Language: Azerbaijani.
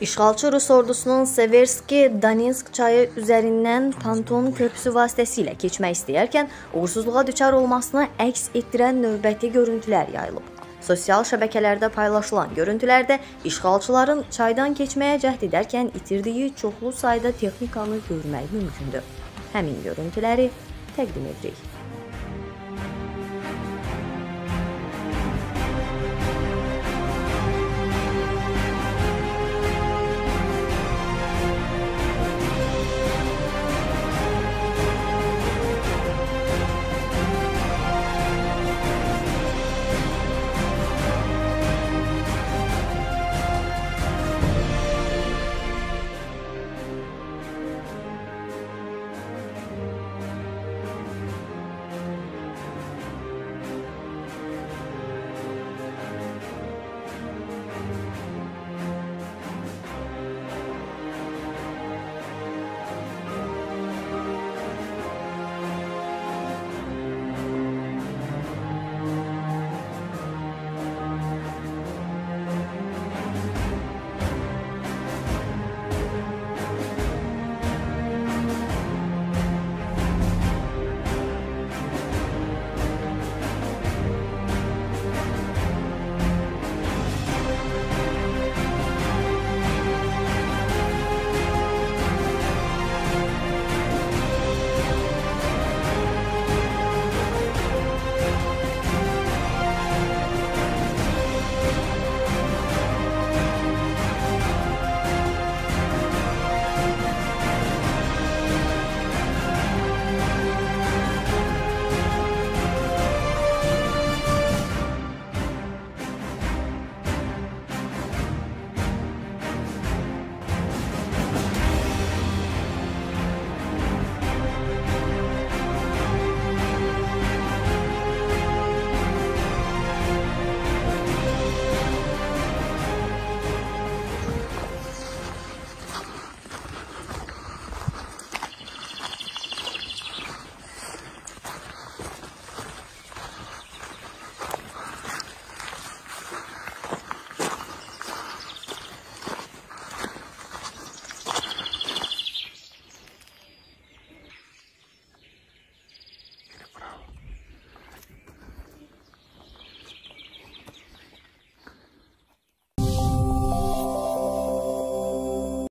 İşğalçı Rus ordusunun Severski Donetsk çayı üzərindən Panton körpüsü vasitəsilə keçmək istəyərkən uğursuzluğa düçar olmasını əks etdirən növbəti görüntülər yayılıb. Sosial şəbəkələrdə paylaşılan görüntülərdə işğalçıların çaydan keçməyə cəhd edərkən itirdiyi çoxlu sayda texnikanı görmək mümkündür. Həmin görüntüləri təqdim edirik.